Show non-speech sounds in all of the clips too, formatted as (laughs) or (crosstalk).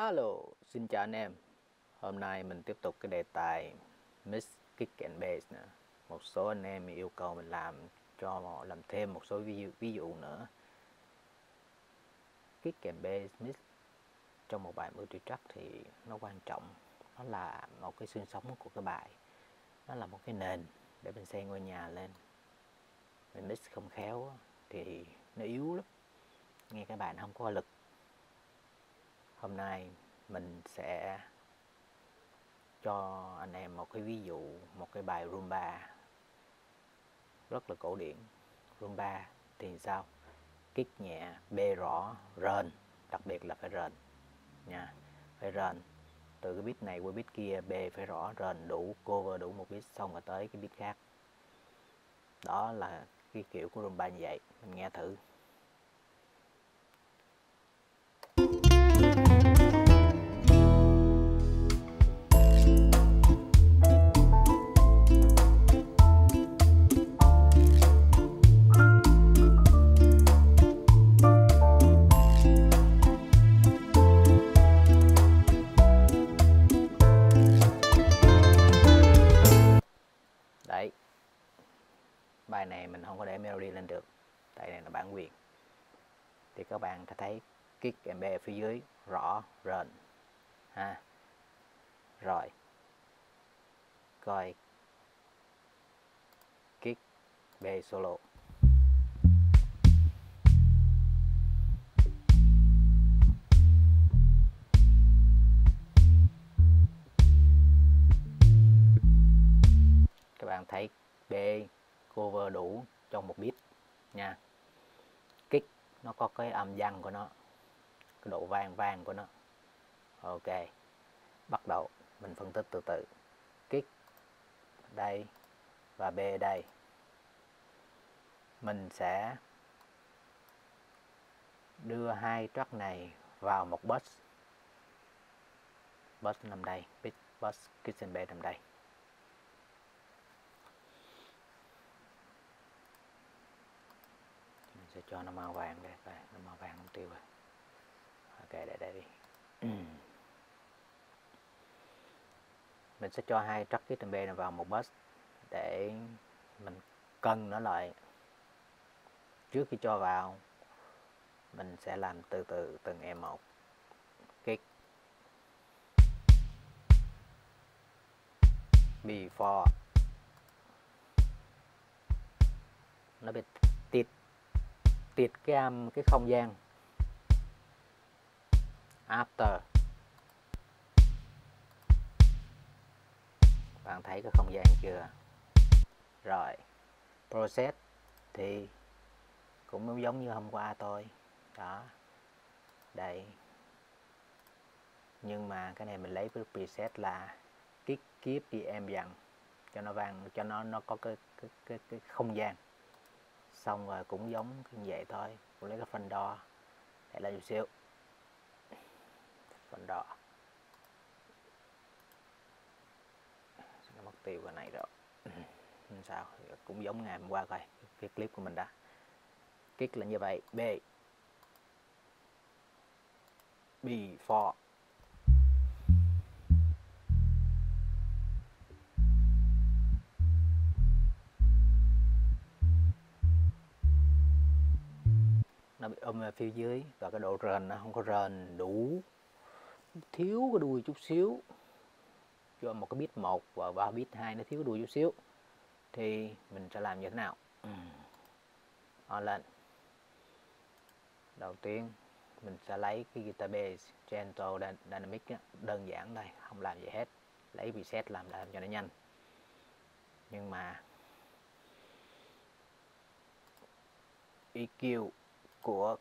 Alo, xin chào anh em. Hôm nay mình tiếp tục cái đề tài Mix Kick and Bass nữa. Một số anh em yêu cầu mình làm cho họ làm thêm một số ví dụ, ví dụ nữa. Kick and Bass Mix trong một bài multi track thì nó quan trọng. Nó là một cái xương sống của cái bài. Nó là một cái nền để mình xây ngôi nhà lên. Mình mix không khéo thì nó yếu lắm. Nghe cái bài nó không có lực hôm nay mình sẽ cho anh em một cái ví dụ, một cái bài rumba rất là cổ điển. Rumba thì sao? Kích nhẹ b rõ rền đặc biệt là phải rền nha, phải rền từ cái beat này qua beat kia b phải rõ rền đủ, cover đủ một beat xong rồi tới cái beat khác. Đó là cái kiểu của rumba như vậy, mình nghe thử. Có để melody lên được. Tại này là bản quyền. Thì các bạn sẽ thấy kick and bé phía dưới rõ rền. Ha. Rồi. Coi kick b solo. Các bạn thấy B cover đủ trong một beat nha. Kick nó có cái âm vang của nó, cái độ vang vang của nó. Ok, bắt đầu, mình phân tích từ từ. Kick đây và B đây. Mình sẽ đưa hai track này vào một bus. Bus nằm đây bus, kitchen B nằm đây mình sẽ cho nó màu vàng đây, phải, nó màu vàng không tiêu rồi. Ok để đây đi. (clears throat) Mình sẽ cho hai trắc kitchen B này vào một bus để mình cân nó lại. Trước khi cho vào, mình sẽ làm từ từ từng em một. Kick. Before. Nó bị tiệt cái âm cái không gian. After. Bạn thấy cái không gian chưa? Rồi. Process thì cũng giống như hôm qua thôi. Đó. Đây. Nhưng mà cái này mình lấy cái preset là kick kiếp đi em dần cho nó vàng cho nó nó có cái cái cái, cái không gian xong rồi cũng giống như vậy thôi. Cũng lấy cái phần đo. Để lên chút xíu. Phần đo. Nó mất tiêu cái này rồi? (laughs) Sao. Cũng giống ngày hôm qua coi. Cái clip của mình đã. Kích là như vậy. B. Before. Ôm ở phía dưới và cái độ rền nó không có rền đủ. Thiếu cái đuôi chút xíu. Cho một cái bit một và ba bit hai nó thiếu cái đuôi chút xíu. Thì mình sẽ làm như thế nào? Ừ. On lên đầu tiên, mình sẽ lấy cái guitar bass, gentle dynamic đơn giản đây không làm gì hết. Lấy preset làm làm cho nó nhanh. Nhưng mà EQ của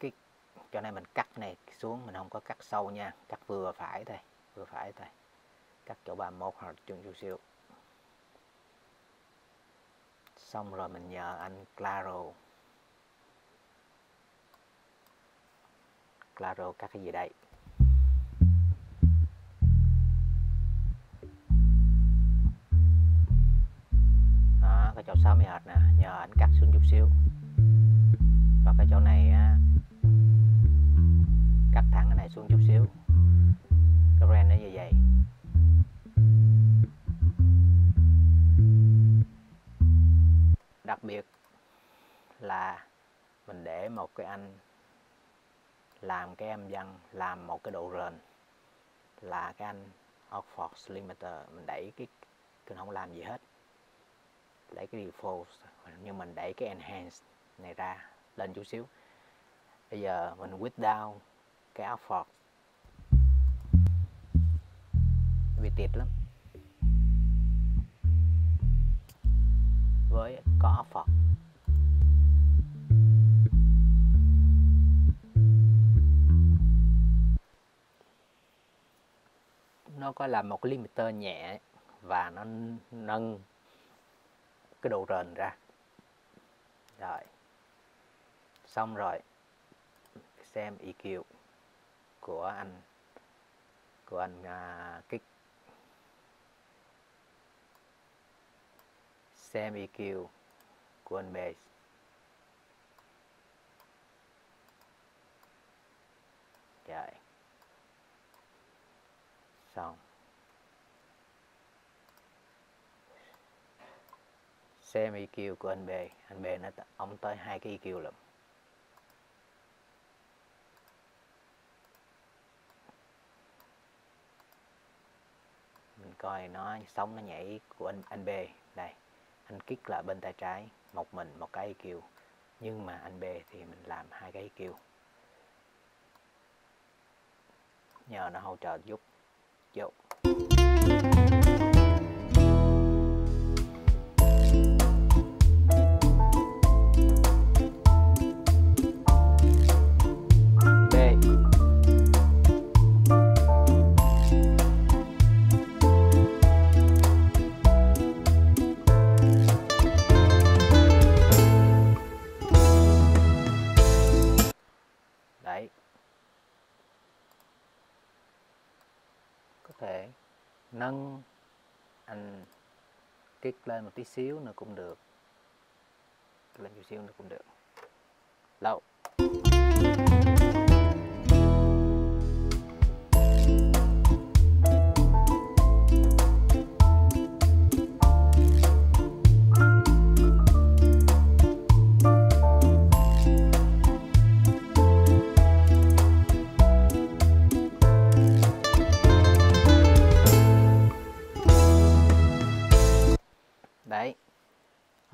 cái, cho nên mình cắt này xuống, mình không có cắt sâu nha, cắt vừa phải thôi, vừa phải thôi. Cắt chỗ 31 hoặc chung chút xíu. Xong rồi mình nhờ anh Claro. Claro cắt cái gì đây? Đó, cái chỗ 60 hệt nè, nhờ anh cắt xuống chút xíu chỗ này á, cắt thẳng cái này xuống chút xíu. Cái brand nó như vậy. Đặc biệt là mình để một cái anh làm cái âm văn làm một cái độ rền là cái anh Oxford Limiter mình đẩy cái mình không làm gì hết. Đẩy cái default nhưng mình đẩy cái enhance này ra lên chút xíu. Bây giờ mình quit down cái Oxford bị tiệt lắm. Với có Oxford nó có là một limiter nhẹ và nó nâng cái độ rền ra. Rồi xong rồi xem EQ của anh của anh uh, kích. Xem EQ của anh base rồi. Xong. Xem EQ của anh B anh B nó ông tới hai cái EQ lắm mình coi nó sống, nó nhảy của anh anh B. Đây, anh kích là bên tay trái, một mình một cái EQ nhưng mà anh B thì mình làm hai cái EQ nhờ nó hỗ trợ giúp giúp. Kích lên một tí xíu nữa cũng được. Lên chút xíu nữa cũng được. Lâu.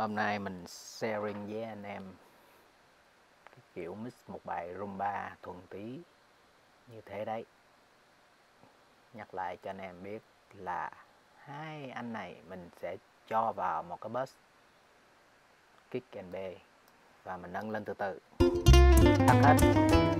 Hôm nay mình sharing với anh em cái kiểu mix một bài rumba thuần tí như thế đấy. Nhắc lại cho anh em biết là hai anh này mình sẽ cho vào một cái bus kick and bay và mình nâng lên từ từ. Tắt hết.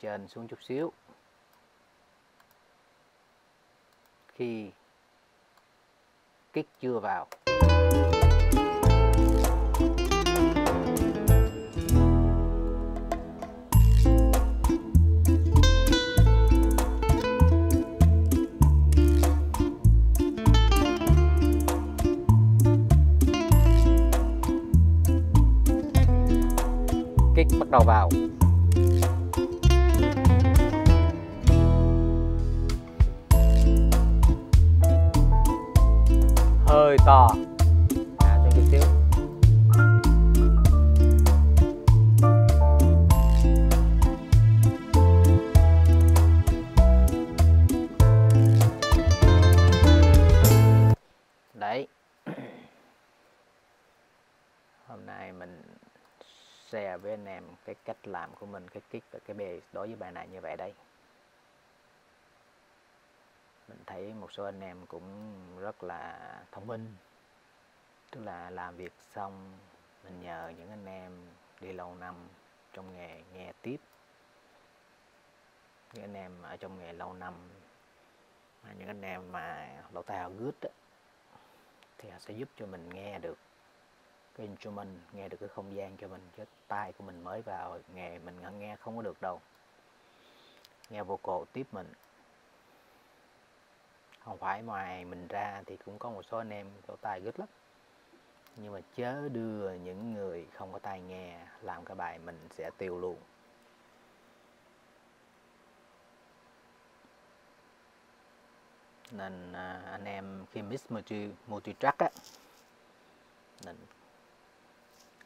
Trên xuống chút xíu. Khi kích chưa vào. Kích bắt đầu vào. Hơi to. À xuống chút xíu. Đấy. (clears throat) Hôm nay mình share với anh em cái cách làm của mình, cái kích và cái bề đối với bài này như vậy đây mình thấy một số anh em cũng rất là thông minh. Tức là làm việc xong, mình nhờ những anh em đi lâu năm trong nghề nghe tiếp. Những anh em ở trong nghề lâu năm những anh em mà lỗ tai họ gứt thì họ sẽ giúp cho mình nghe được cái instrument, nghe được cái không gian cho mình chứ tai của mình mới vào nghề mình nghe không có được đâu. Nghe vocal tiếp mình không phải ngoài mình ra thì cũng có một số anh em lỗ tai gứt lắm. Nhưng mà chớ đưa những người không có tai nghe làm cái bài mình sẽ tiêu luôn. Nên à, anh em khi mix multi multi track á nên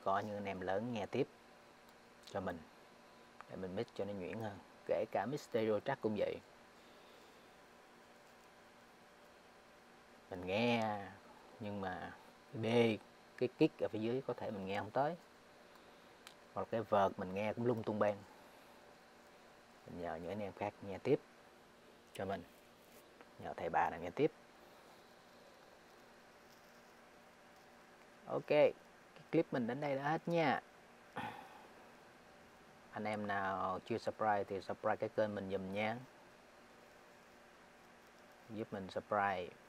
có những anh em lớn nghe tiếp cho mình để mình mix cho nó nhuyễn hơn. Kể cả mix stereo track cũng vậy. Mình nghe, nhưng mà cái B, cái kick ở phía dưới có thể mình nghe không tới. Hoặc cái vợt mình nghe cũng lung tung beng mình nhờ những anh em khác nghe tiếp cho mình. Nhờ thầy bà là nghe tiếp. Ok, cái clip mình đến đây đã hết nha. Anh em nào chưa subscribe thì subscribe cái kênh mình dùm nha. Giúp mình subscribe.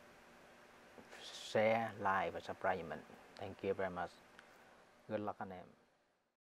Share like và subscribe thank you very much. Good luck anh em